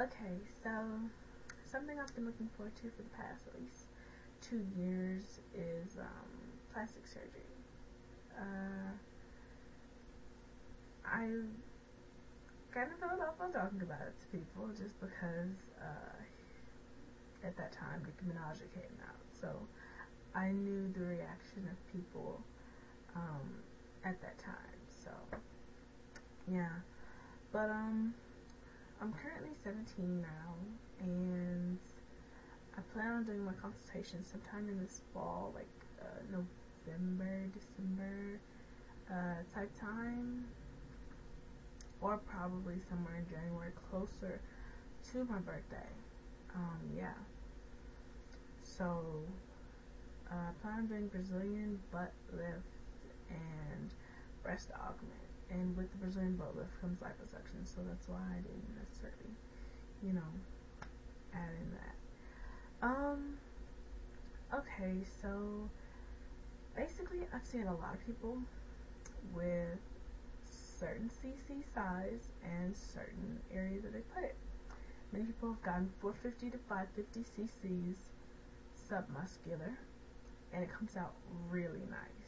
Okay, so something I've been looking forward to for the past at least two years is um, plastic surgery. Uh, I kind of felt awful talking about it to people just because uh, at that time Nicki Minaj came out, so I knew the reaction of people um, at that time. So yeah, but um, I'm currently 17 now, and I plan on doing my consultation sometime in this fall, like uh, November, December uh, type time, or probably somewhere in January, closer to my birthday. Um, yeah. So, uh, I plan on doing Brazilian butt lift and breast augment. And with the Brazilian butt lift comes liposuction, so that's why I didn't necessarily, you know, add in that. Um, okay, so basically, I've seen a lot of people with certain CC size and certain areas that they put it. Many people have gotten 450 to 550 cc's submuscular, and it comes out really nice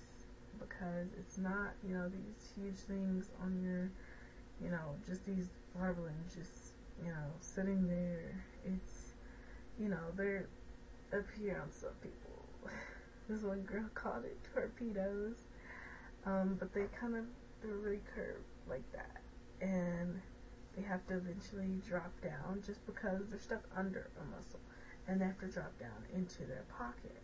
because it's not, you know, these huge things on your, you know, just these marblings just, you know, sitting there. It's, you know, they're up here on some people. this one girl called it torpedoes. Um, but they kind of, they're really curved like that. And they have to eventually drop down just because they're stuck under a muscle. And they have to drop down into their pocket.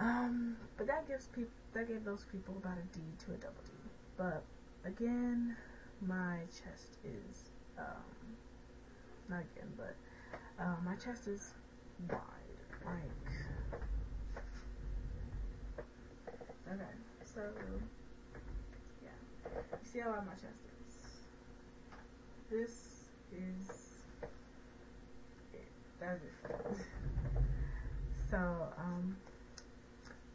Um, but that gives people that gave those people about a D to a double D. But again, my chest is um, not again, but uh, my chest is wide, like okay. So yeah, you see how wide my chest is. This is it. That's it. so um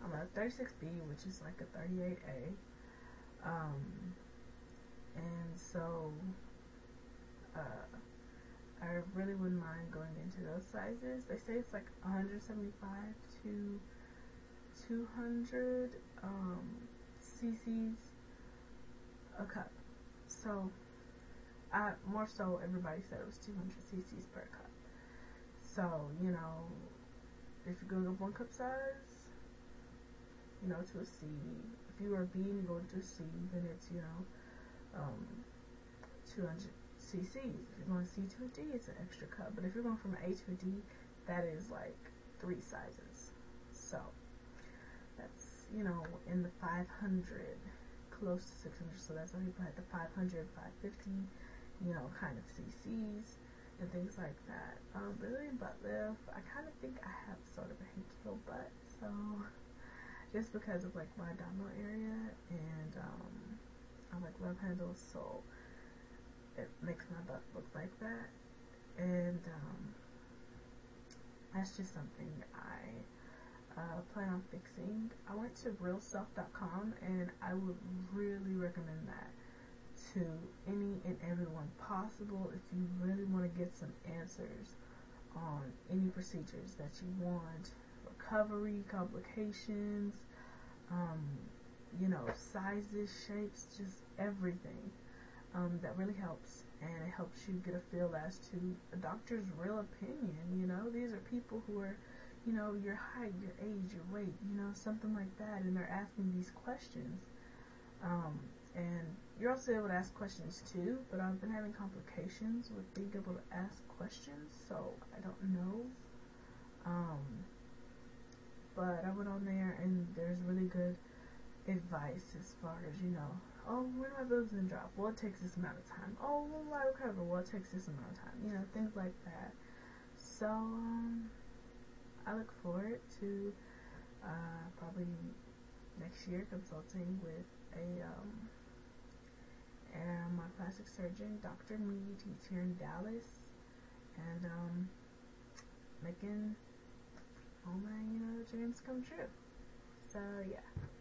I'm a 36B, which is like a 38A. Um, and so, uh, I really wouldn't mind going into those sizes. They say it's like 175 to 200 um, cc's a cup. So, I more so everybody said it was 200 cc's per cup. So, you know, if you're going up one cup size, you know, to a C. If you are a B and you go to a C, then it's, you know, um, 200 cc's. If you're going C to a D, it's an extra cup. But if you're going from an A to a D, that is like three sizes. So, that's, you know, in the 500, close to 600. So that's why people had the 500, 550, you know, kind of cc's and things like that. Um, Brazilian butt lift, I kind of think I have sort of a heel butt, so just because of like my abdominal area and um, I like love handles so it makes my butt look like that and um, that's just something I uh, plan on fixing. I went to realself.com and I would really recommend that to any and everyone possible if you really want to get some answers on any procedures that you want recovery, complications, um, you know, sizes, shapes, just everything. Um, that really helps, and it helps you get a feel as to a doctor's real opinion. You know, these are people who are, you know, your height, your age, your weight, you know, something like that, and they're asking these questions. Um, and you're also able to ask questions too, but I've been having complications with being able to ask questions, so I don't know. Um, but I went on there and there's really good advice as far as, you know, oh, when my boobs gonna drop? Well, it takes this amount of time. Oh, will I recover? Well, it takes this amount of time. You know, things like that. So, um, I look forward to uh, probably next year consulting with a um, and my plastic surgeon, Dr. Mead. He's here in Dallas, and um, making all my, you know, dreams come true. So, yeah.